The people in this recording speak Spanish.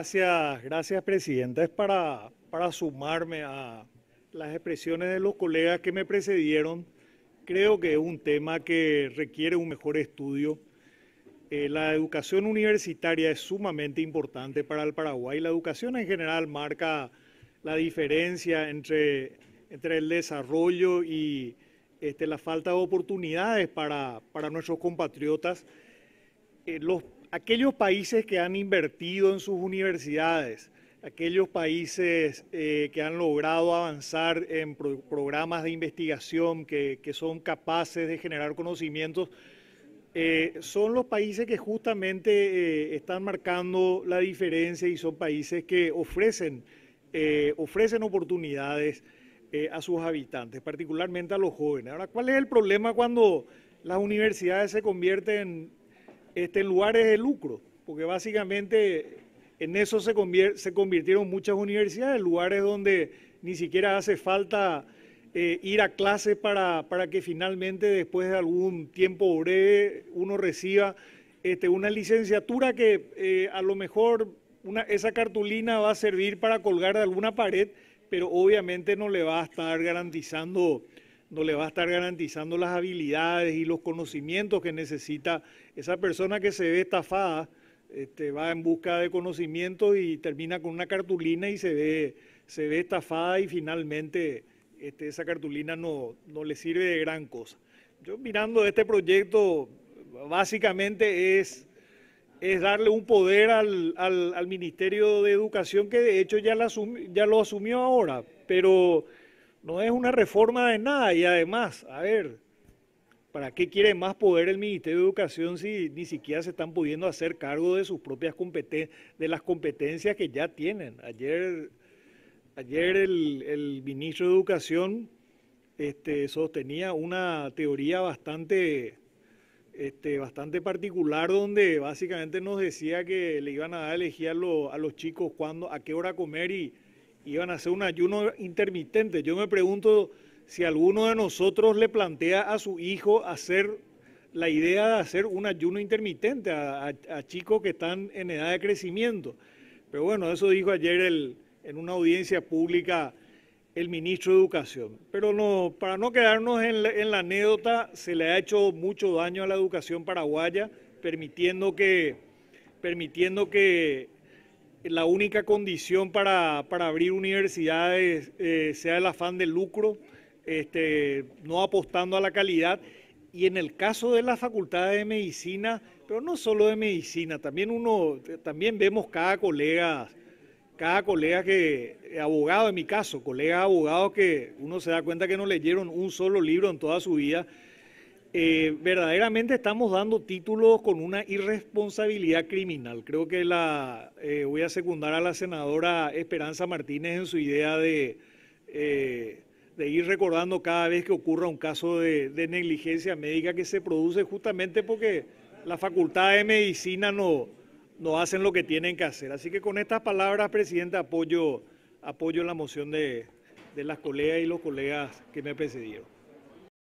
Gracias, gracias Presidenta. Es para, sumarme a las expresiones de los colegas que me precedieron. Creo que es un tema que requiere un mejor estudio. Eh, la educación universitaria es sumamente importante para el Paraguay. La educación en general marca la diferencia entre, entre el desarrollo y este, la falta de oportunidades para, para nuestros compatriotas. Eh, los aquellos países que han invertido en sus universidades, aquellos países eh, que han logrado avanzar en programas de investigación que, son capaces de generar conocimientos, eh, son los países que justamente están marcando la diferencia y son países que ofrecen, ofrecen oportunidades a sus habitantes, particularmente a los jóvenes. Ahora, ¿cuál es el problema cuando las universidades se convierten este, lugares de lucro, porque básicamente en eso se, se convirtieron muchas universidades, lugares donde ni siquiera hace falta eh, ir a clase para, para, que finalmente después de algún tiempo breve uno reciba este, una licenciatura que eh, a lo mejor esa cartulina va a servir para colgar de alguna pared, pero obviamente no le va a estar garantizando no le va a estar garantizando las habilidades y los conocimientos que necesita esa persona que se ve estafada, este, va en busca de conocimientos y termina con una cartulina y se ve, se ve estafada y finalmente este, esa cartulina no, no le sirve de gran cosa. Yo mirando este proyecto, básicamente es, es darle un poder al, al, Ministerio de Educación que de hecho ya, la ya lo asumió ahora, pero no es una reforma de nada y además, a ver, ¿para qué quiere más poder el Ministerio de Educación si ni siquiera se están pudiendo hacer cargo de sus propias competencias, de las competencias que ya tienen? Ayer, ayer el, ministro de Educación este, sostenía una teoría bastante, este, bastante particular donde básicamente nos decía que le iban a dar a elegir a, a los chicos cuándo, a qué hora comer y iban a hacer un ayuno intermitente. Yo me pregunto si alguno de nosotros le plantea a su hijo hacer la idea de hacer un ayuno intermitente a, chicos que están en edad de crecimiento. Pero bueno, eso dijo ayer el, en una audiencia pública el ministro de Educación. Pero no, para no quedarnos en en la anécdota, se le ha hecho mucho daño a la educación paraguaya, permitiendo que, permitiendo que la única condición para, abrir universidades eh, sea el afán del lucro, este, no apostando a la calidad. Y en el caso de la Facultad de Medicina, pero no solo de Medicina, también uno, también vemos cada colega, cada colega que, abogado en mi caso, colegas abogados que uno se da cuenta que no leyeron un solo libro en toda su vida eh, verdaderamente estamos dando títulos con una irresponsabilidad criminal. Creo que la eh, voy a secundar a la senadora Esperanza Martínez en su idea de, eh, ir recordando cada vez que ocurra un caso de, negligencia médica que se produce justamente porque la Facultad de Medicina no, no hacen lo que tienen que hacer. Así que con estas palabras, Presidente, apoyo, apoyo la moción de, de las colegas y los colegas que me precedieron.